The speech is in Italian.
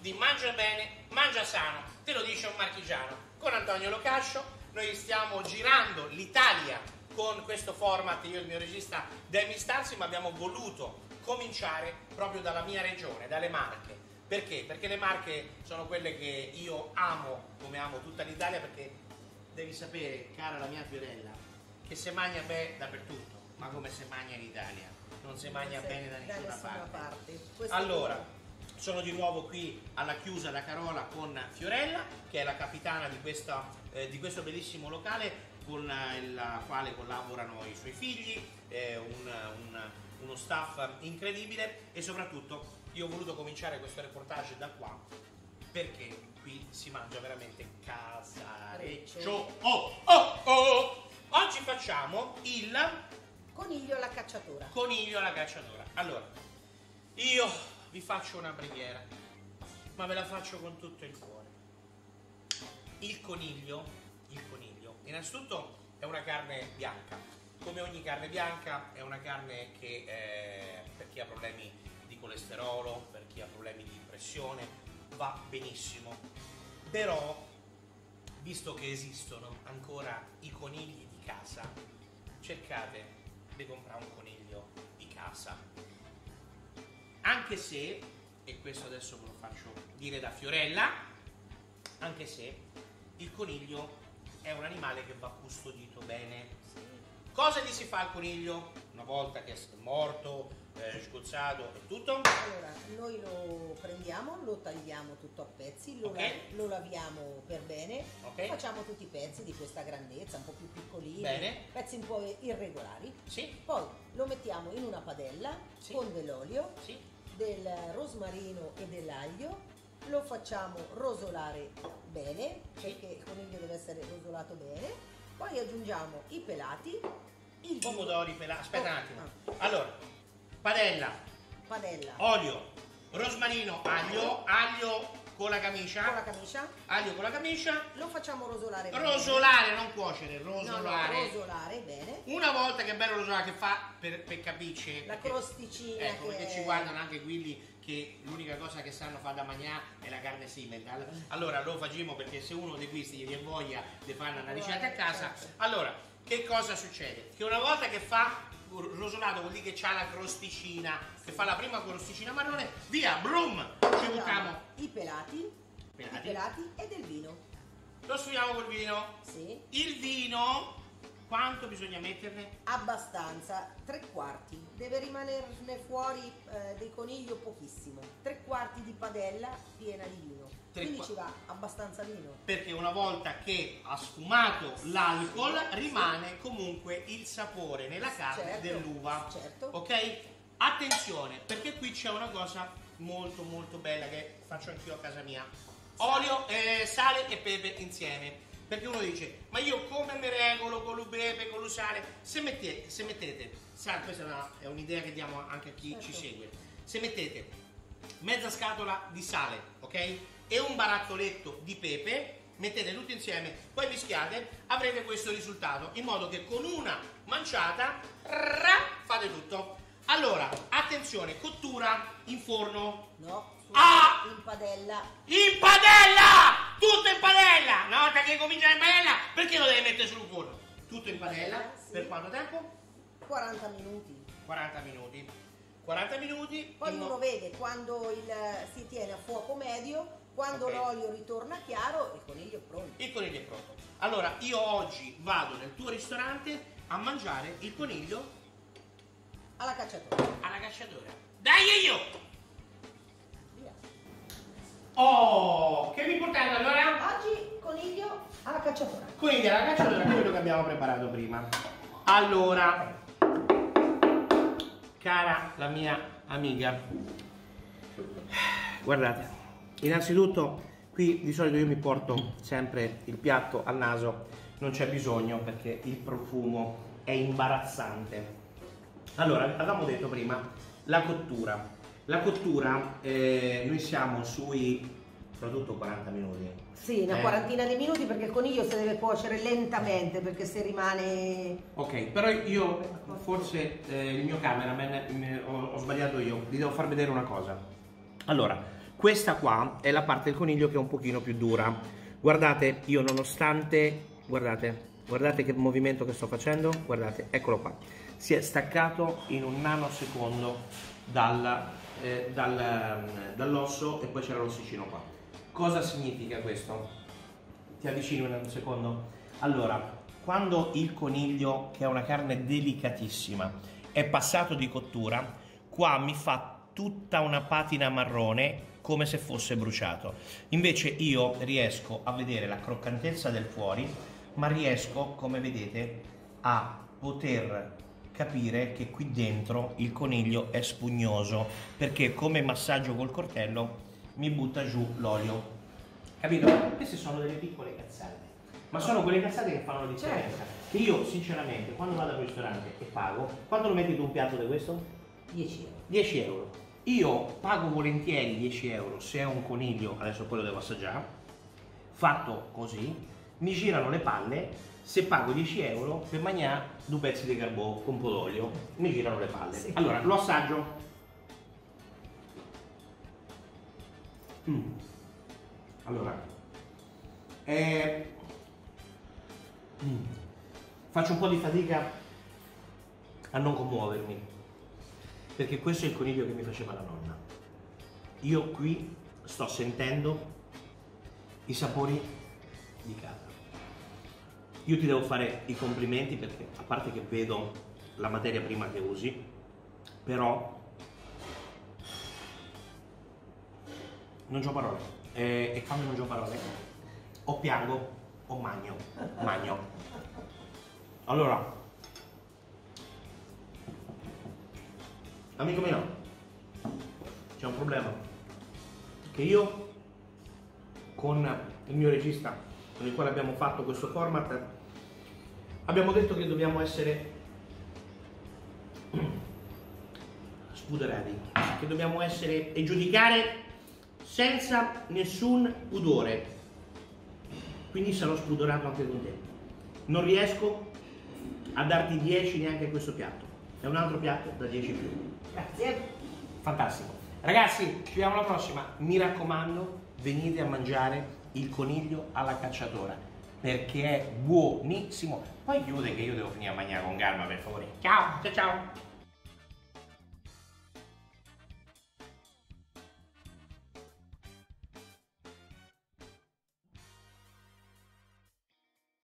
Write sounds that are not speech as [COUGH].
di Mangia Bene, Mangia Sano, te lo dice un marchigiano. Con Antonio Locascio noi stiamo girando l'Italia con questo format, io e il mio regista Demi Starsi, ma abbiamo voluto cominciare proprio dalla mia regione, dalle Marche. Perché? Perché le Marche sono quelle che io amo, come amo tutta l'Italia, perché devi sapere, cara la mia Fiorella, che se mangia bene dappertutto, ma come se mangia in Italia, non si mangia bene da nessuna, parte. Questo Allora, sono di nuovo qui alla chiusa da Carola con Fiorella, che è la capitana di, questa, eh, di questo bellissimo locale con eh, il quale collaborano i suoi figli, eh, un- un- uno staff incredibile e soprattutto io ho voluto cominciare questo reportage da qua perché qui si mangia veramente casareccio. Oh, oh, oh! Oggi facciamo il Coniglio alla cacciatura. coniglio alla cacciatora. Allora, io vi faccio una preghiera, ma ve la faccio con tutto il cuore. Il coniglio, il coniglio, innanzitutto è una carne bianca. Come ogni carne bianca è una carne che eh, per chi ha problemi di colesterolo, per chi ha problemi di pressione, va benissimo. Però, visto che esistono ancora i conigli di casa, cercate di comprare un coniglio di casa. Anche se, e questo adesso ve lo faccio dire da Fiorella, anche se il coniglio è un animale che va custodito bene. Cosa gli si fa al coniglio una volta che è morto, eh, sgozzato e tutto? Allora, noi lo prendiamo, lo tagliamo tutto a pezzi, lo, Ok. la- lo laviamo per bene, Ok? facciamo tutti i pezzi di questa grandezza, un po' più piccolini, Bene. pezzi un po' irregolari. Sì, Poi lo mettiamo in una padella Sì. con dell'olio, sì, del rosmarino e dell'aglio, lo facciamo rosolare bene, perché il coniglio deve essere rosolato bene, poi aggiungiamo i pelati, il vino- pomodori pelati. Aspetta un Oh, attimo. Allora, padella, padella olio, rosmarino, aglio, aglio con la camicia, con la camicia, aglio con la camicia, lo facciamo rosolare bene. rosolare, non cuocere, No, no, rosolare. rosolare bene. Una volta che è bello rosolare, che fa per, per capirci. La crosticina Ecco, che perché è- ci guardano anche quelli che l'unica cosa che sanno fare da mangiare è la carne simmental. Allora lo facciamo perché se uno di questi gli viene voglia di fare una ricetta a casa. Allora, che cosa succede? Che una volta che fa rosolato vuol dire che c'ha la crosticina, che fa la prima crosticina marrone, via, brum! Ci bucchiamo. i pelati, Pelati. i pelati e del vino. Lo sfuriamo col vino. Sì, Il vino, quanto bisogna metterne? abbastanza, tre quarti. Deve rimanerne fuori eh, del coniglio pochissimo. Tre quarti di padella piena di vino. Tre Quindi ci va abbastanza vino. perché una volta che ha sfumato l'alcol rimane comunque il sapore nella carne Certo, dell'uva. certo. Ok? Attenzione, perché qui c'è una cosa molto molto bella che faccio anch'io a casa mia. Olio, eh, sale e pepe insieme. Perché uno dice, ma io come mi regolo con il pepe, con il sale? Se mettete, se mettete sale, questa è un'idea che diamo anche a chi Certo. ci segue. Se mettete mezza scatola di sale, ok? E un barattoletto di pepe, mettete tutto insieme, poi mischiate, avrete questo risultato, in modo che con una manciata ra, fate tutto. Allora, attenzione, cottura in forno, No? Ah! In padella. in padella! Tutto in padella! Una volta che comincia in padella, perché lo devi mettere sul forno? Tutto in padella, padella, sì. per quanto tempo? 40 minuti. 40 minuti. 40 minuti. Poi uno vede quando il, si tiene a fuoco medio, quando Ok. l'olio ritorna chiaro, il coniglio è pronto. Il coniglio è pronto. Allora, io oggi vado nel tuo ristorante a mangiare il coniglio Alla cacciatora. alla cacciatora. Dai io! Via. Oh, che mi portate allora? Oggi coniglio alla cacciatora. Coniglio alla cacciatora, quello che abbiamo preparato prima. Allora, cara la mia amica, guardate, innanzitutto qui di solito io mi porto sempre il piatto al naso, non c'è bisogno perché il profumo è imbarazzante. Allora, avevamo detto prima la cottura. La cottura, eh, noi siamo sui soprattutto 40 minuti. Sì, una Eh. quarantina di minuti perché il coniglio si deve cuocere lentamente perché se rimane... Ok, però io forse eh, il mio cameraman eh, ho, ho sbagliato io, vi devo far vedere una cosa. Allora, Questa qua è la parte del coniglio che è un pochino più dura. Guardate, io nonostante, guardate, guardate che movimento che sto facendo, guardate, eccolo qua. Si è staccato in un nanosecondo dal, eh, dal, dall'osso e poi c'era l'ossicino qua. Cosa significa questo? Ti avvicino in un secondo? Allora, quando il coniglio, che è una carne delicatissima, è passato di cottura, qua mi fa tutta una patina marrone come se fosse bruciato. Invece io riesco a vedere la croccantezza del fuori, ma riesco, come vedete, a poter capire che qui dentro il coniglio è spugnoso perché come massaggio col coltello mi butta giù l'olio. Capito? Queste sono delle piccole cazzate ma sono quelle cazzate che fanno la differenza. Certo. Che io sinceramente quando vado al ristorante e pago, quanto lo metti tu un piatto di questo? 10 euro. 10 euro. Io pago volentieri 10 euro se è un coniglio, adesso poi lo devo assaggiare, fatto così, mi girano le palle, se pago 10 euro per mangiare due pezzi di carbò con un po' d'olio, mi girano le palle. Sì. Allora, lo assaggio. Mm. Allora, eh, Mm. Faccio un po' di fatica a non commuovermi, perché questo è il coniglio che mi faceva la nonna. Io qui sto sentendo i sapori di casa. Io ti devo fare i complimenti perché a parte che vedo la materia prima che usi, però non ho parole. E, e quando non ho parole o piango o magno? Magno. Allora, amico mio, c'è un problema. Che io, con il mio regista, con il quale abbiamo fatto questo format, abbiamo detto che dobbiamo essere [CLEARS THROAT] spuderati, che dobbiamo essere e giudicare senza nessun pudore quindi sarò spudorato anche con te. Non riesco a darti 10 neanche a questo piatto. È un altro piatto da 10 più. Grazie. Fantastico. Ragazzi, ci vediamo alla prossima. Mi raccomando, venite a mangiare il coniglio alla cacciatora perché è buonissimo. Poi chiude che io devo finire a mangiare con calma, per favore. Ciao, ciao, ciao.